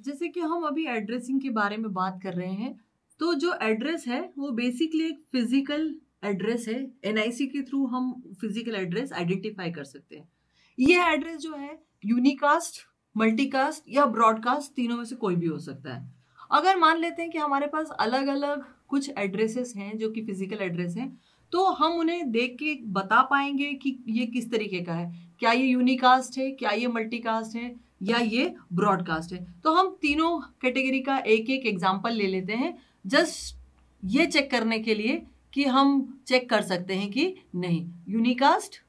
जैसे कि हम अभी एड्रेसिंग के बारे में बात कर रहे हैं तो जो एड्रेस है, वो बेसिकली एक फ़िज़िकल एड्रेस है। एनआईसी के थ्रू हम फ़िज़िकल एड्रेस आइडेंटिफाई कर सकते हैं। ये एड्रेस जो है यूनिकास्ट मल्टीकास्ट या ब्रॉडकास्ट तीनों में से कोई भी हो सकता है। अगर मान लेते हैं कि हमारे पास अलग अलग कुछ एड्रेसेस हैं, जो कि फ़िज़िकल एड्रेस हैं तो हम उन्हें देख के बता पाएँगे कि ये किस तरीके का है। क्या ये यूनिकास्ट है? क्या ये मल्टीकास्ट है? या ये ब्रॉडकास्ट है। तो हम तीनों कैटेगरी का एक एक एग्ज़ाम्पल ले लेते हैं। जस्ट ये चेक करने के लिए कि हम चेक कर सकते हैं कि नहीं। यूनिकास्ट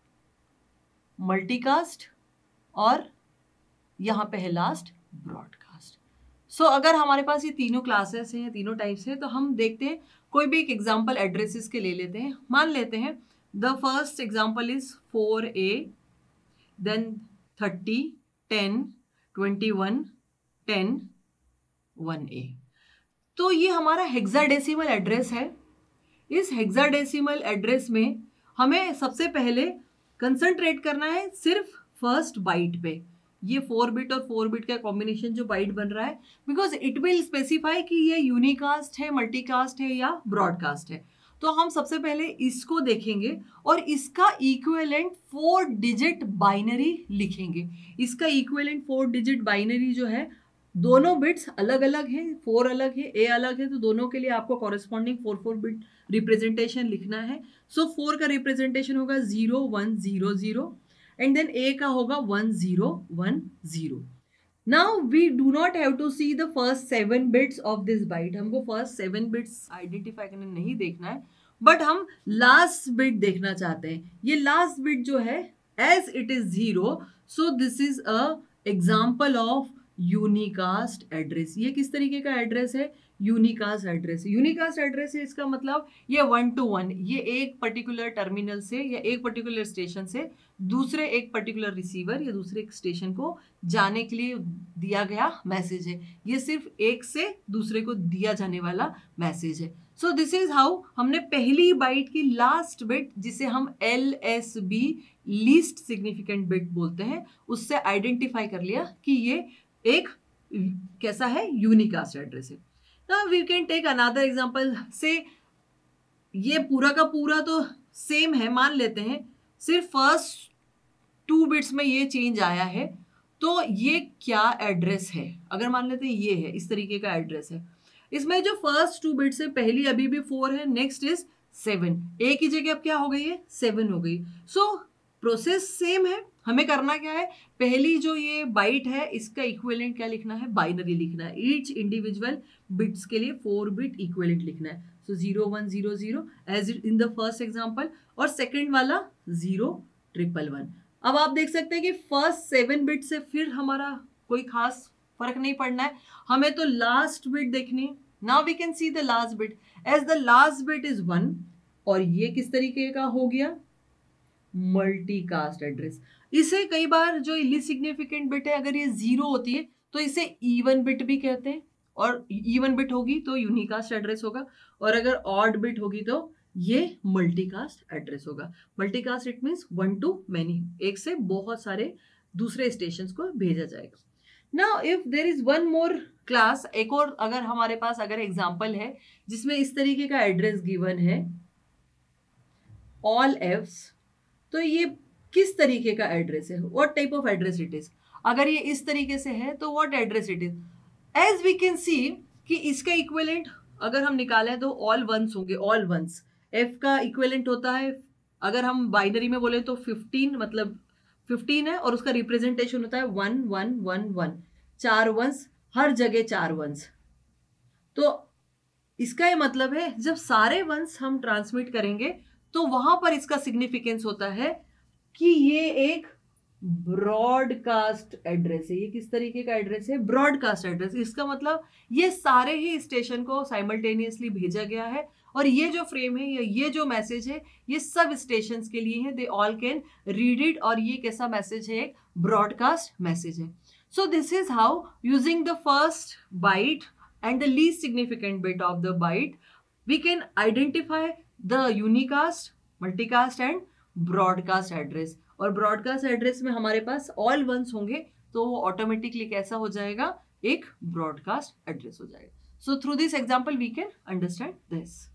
मल्टीकास्ट और यहाँ पे है लास्ट ब्रॉडकास्ट सो अगर हमारे पास ये तीनों क्लासेस हैं, तीनों टाइप्स हैं तो हम देखते हैं, कोई भी एक एग्ज़ाम्पल एड्रेसेस के ले लेते हैं। मान लेते हैं the first example is four A then thirty ten twenty one ten one A तो ये हमारा हेक्साडेसिमल एड्रेस है। इस हेक्साडेसिमल एड्रेस में हमें सबसे पहले कंसंट्रेट करना है सिर्फ़ फ़र्स्ट बाइट पे। ये फोर बिट और फोर बिट का कॉम्बिनेशन जो बाइट बन रहा है बिकॉज़ इट विल स्पेसिफाई कि ये यूनिकास्ट है मल्टीकास्ट है या ब्रॉडकास्ट है। तो हम सबसे पहले इसको देखेंगे और इसका इक्वेलेंट फोर डिजिट बाइनरी लिखेंगे। इसका इक्वेलेंट फोर डिजिट बाइनरी जो है दोनों बिट्स अलग अलग हैं फोर अलग है ए अलग है तो दोनों के लिए आपको corresponding four four bit representation लिखना है। सो so, फोर का रिप्रेजेंटेशन होगा zero one zero zero and then A का होगा one zero one zero now we do not have to see the first seven bits of this byte हमको first seven bits identify करने नहीं देखना है but हम last bit देखना चाहते हैं। ये लास्ट बिट जो है as it is zero so this is a example of unicast address. ये किस तरीके का एड्रेस है? Unicast address. यूनिकास्ट एड्रेस है, इसका मतलब ये वन टू वन, ये एक पर्टिकुलर टर्मिनल से या एक पर्टिकुलर स्टेशन से दूसरे एक पर्टिकुलर रिसीवर या दूसरे एक स्टेशन को जाने के लिए दिया गया मैसेज है। ये सिर्फ़ एक से दूसरे को दिया जाने वाला मैसेज है। सो दिस इज़ हाउ हमने पहली बाइट की लास्ट बिट जिसे हम L S B least significant bit बोलते हैं, उससे आइडेंटिफाई कर लिया कि ये एक कैसा है? यूनिकास्ट एड्रेस है ना we can take another example से ये पूरा का पूरा तो सेम है, मान लेते हैं। सिर्फ़ फ़र्स्ट टू बिट्स में ये चेंज आया है तो ये क्या एड्रेस है? अगर मान लेते हैं ये है, इस तरीके का एड्रेस है। इसमें जो फ़र्स्ट टू बिट्स है पहली अभी भी फोर है नेक्स्ट इज़ सेवन ए की जगह अब क्या हो गई है? सेवन हो गई। सो प्रोसेस सेम है हमें करना क्या है? पहली जो ये बाइट है, इसका इक्वेलेंट क्या लिखना है? बाइनरी लिखना है। ईच इंडिविजुअल बिट्स के लिए फोर बिट इक्वेलेंट लिखना है। So zero one zero zero as in the first example और सेकेंड वाला ज़ीरो ट्रिपल वन अब आप देख सकते हैं कि फ़र्स्ट सेवन बिट से फिर हमारा कोई खास फ़र्क नहीं पड़ना है। हमें तो लास्ट बिट देखनी है। Now we can see the last bit as the last bit is one और ये किस तरीके का हो गया? मल्टीकास्ट एड्रेस इसे कई बार जो इली सिग्निफिकेंट बिट है, अगर ये ज़ीरो होती है तो इसे इवन बिट भी कहते हैं। और इवन बिट होगी तो यूनिकास्ट एड्रेस होगा। और अगर ऑड बिट होगी तो ये मल्टीकास्ट एड्रेस होगा। Multicast it means one to many एक से बहुत सारे दूसरे स्टेशन को भेजा जाएगा। ना if there is one more class एक और अगर हमारे पास अगर एग्ज़ाम्पल है, जिसमें इस तरीके का एड्रेस गिवन है ऑल एफ्स तो ये किस तरीके का एड्रेस है? What type of address it is अगर ये इस तरीके से है तो what address it is as we can see कि इसका इक्वेलेंट अगर हम निकालें तो ऑल वंस होंगे ऑल वंस एफ़ का इक्वेलेंट होता है, अगर हम बाइनरी में बोले तो फिफ्टीन मतलब फिफ्टीन है और उसका रिप्रेजेंटेशन होता है वन वन वन वन चार वंस हर जगह चार वंस तो इसका ये मतलब है, जब सारे वंस हम ट्रांसमिट करेंगे तो वहाँ पर इसका सिग्निफिकेंस होता है कि ये एक ब्रॉडकास्ट एड्रेस है। ये किस तरीके का एड्रेस है? ब्रॉडकास्ट एड्रेस इसका मतलब ये सारे ही स्टेशन को साइमल्टेनियसली भेजा गया है और ये जो फ्रेम है, या, ये जो मैसेज है, ये सब स्टेशन के लिए है। They all can read it और ये कैसा मैसेज है? एक ब्रॉडकास्ट मैसेज है। So this is how using the first byte and the least significant bit of the byte we can identify the unicast, multicast and broadcast address. और broadcast address में हमारे पास all ones होंगे तो वो automatically कैसा हो जाएगा? एक ब्रॉडकास्ट एड्रेस हो जाएगा। So through this example we can understand this